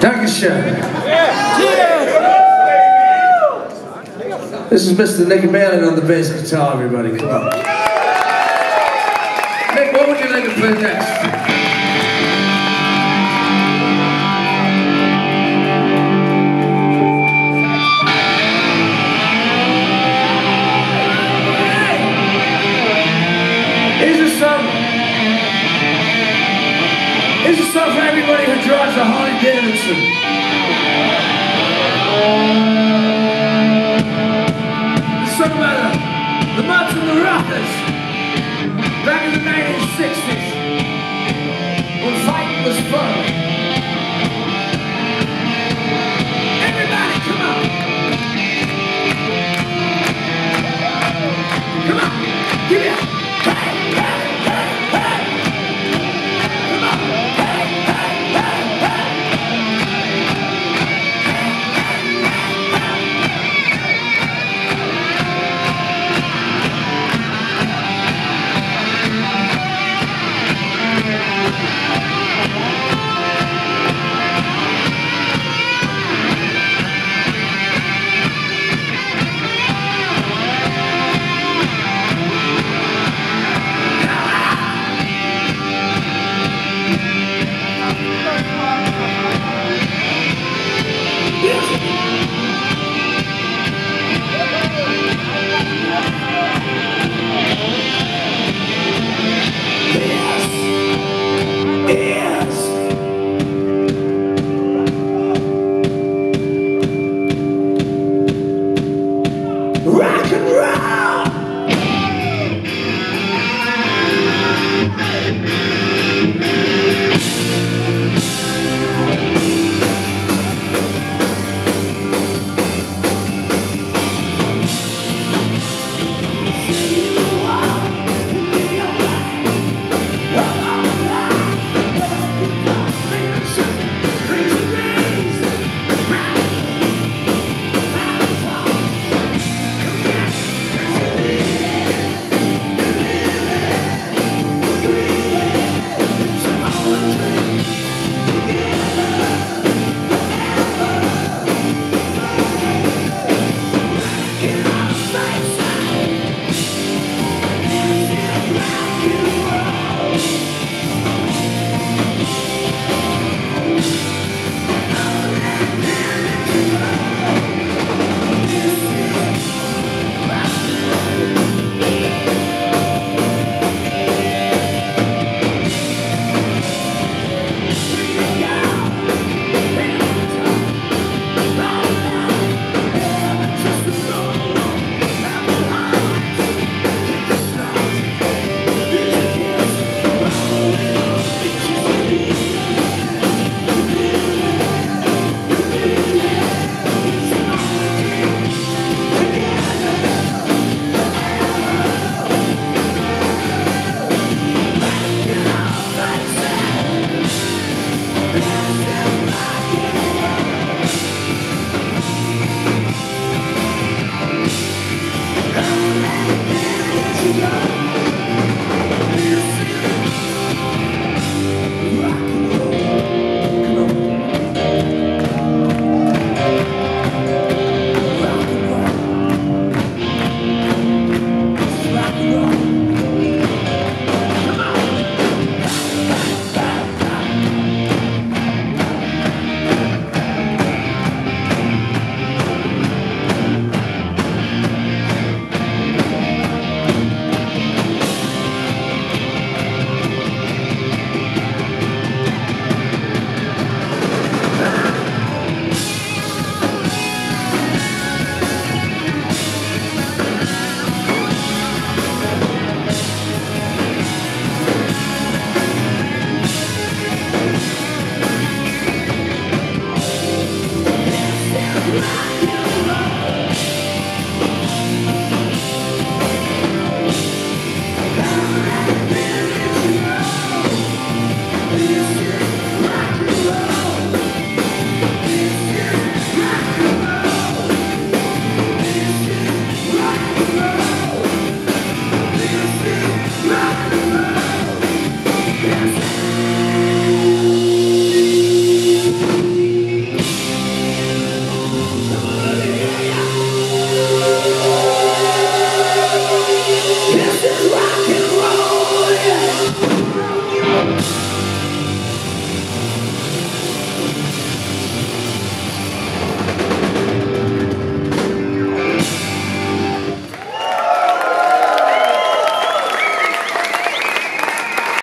Dankeschön. This is Mr. Nick Mailing on the bass guitar, everybody. Come on. Nick, what would you like to play next? drives a Harley Davidson. Something about the Mods and the Rockers back in the 1960s when fighting was fun.